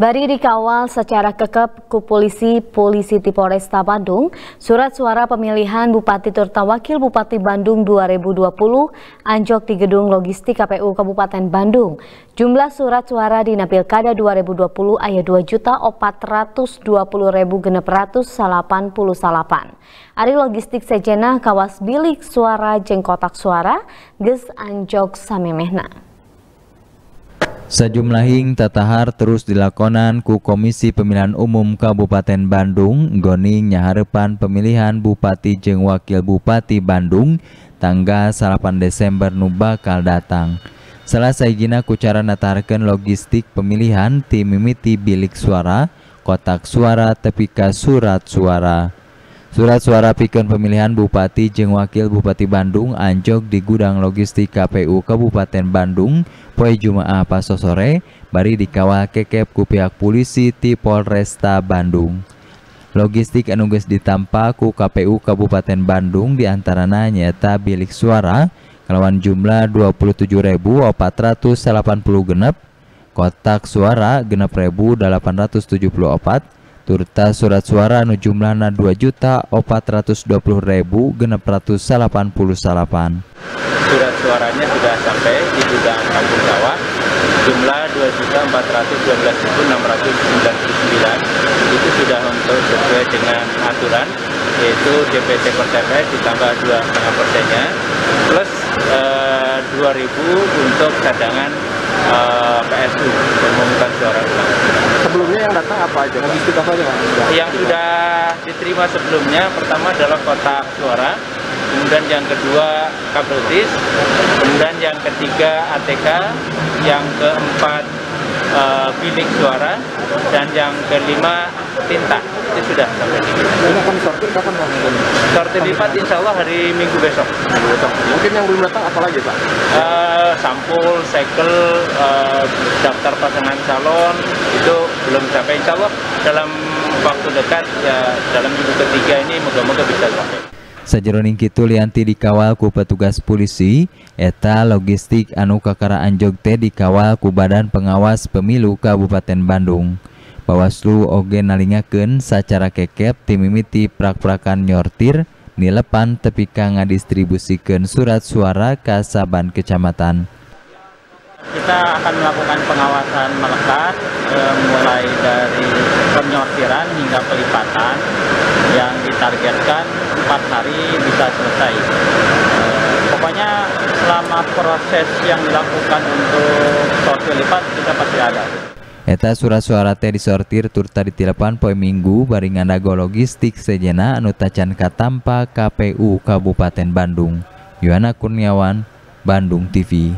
Bari dikawal secara kekep ku polisi Polisi Tipolresta Bandung, surat suara pemilihan Bupati Turta Wakil Bupati Bandung 2020 anjok di gedung logistik KPU Kabupaten Bandung. Jumlah surat suara di Napilkada 2020 ayat 2 juta 420 ribu genep ratus salapan puluh salapan. Ari logistik sejena kawas bilik suara jengkotak suara ges anjok samemehna. Sejumlah hing tatahar terus dilakonan ku Komisi Pemilihan Umum Kabupaten Bandung goning nyaharepan pemilihan Bupati jeung Wakil Bupati Bandung tanggal 8 Desember nu bakal datang. Salah saigina ku cara natarkeun logistik pemilihan tim mimiti bilik suara, kotak suara tepika surat suara. Surat suara pikeun pemilihan Bupati jeung Wakil Bupati Bandung anjok di gudang logistik KPU Kabupaten Bandung poe Jumaah pas sore bari dikawal kekep ku pihak polisi ti Polresta Bandung. Logistik anu geus ditampa ku KPU Kabupaten Bandung diantarana nyata bilik suara kalawan jumlah 27.480 genep, kotak suara genep 874 turta surat suara nu jumlahna 2 juta 420 ribu genep ratus 88 surat suaranya sudah sampai di gudang kampung sawah jumlah 2 juta 412 ribu 699 itu sudah untuk sesuai dengan aturan yaitu DPT per TPS ditambah 2,5 persennya plus eh, 2000 untuk cadangan eh, PSU pemungutan suara ulang sebelumnya yang datang apa aja? Logistik apa aja? Yang sudah diterima sebelumnya pertama adalah kotak suara, kemudian yang kedua kabel disk, kemudian yang ketiga ATK, yang keempat uh, bilik suara, dan yang kelima tinta itu sudah sampai di Ini akan sortir kapan Pak? Sortir lipat insya Allah hari Minggu besok. besok. Mungkin yang belum datang apa lagi Pak? Uh, sampul, segel, uh, daftar pasangan calon itu belum sampai insya Allah dalam waktu dekat ya dalam minggu ketiga ini moga-moga bisa sampai. Sajeroning kitu lianti dikawal ku petugas polisi, eta logistik anu kakara anjog teh dikawal ku Badan Pengawas Pemilu Kabupaten Bandung. Bawaslu oge nalingakeun secara kekep timimiti prak-prakan nyortir nilepan tepika ngadistribusikeun surat suara ka saban kecamatan. Kita akan melakukan pengawasan melekat eh, mulai dari penyortiran hingga pelipatan yang ditargetkan empat hari bisa selesai. Eh, pokoknya selama proses yang dilakukan untuk sortir lipat kita pasti ada. Eta surat suara teh disortir turta ditilepan poe minggu bari ngadago logistik sejena anu tacan katampa KPU Kabupaten Bandung. Yohana Kurniawan, Bandung TV.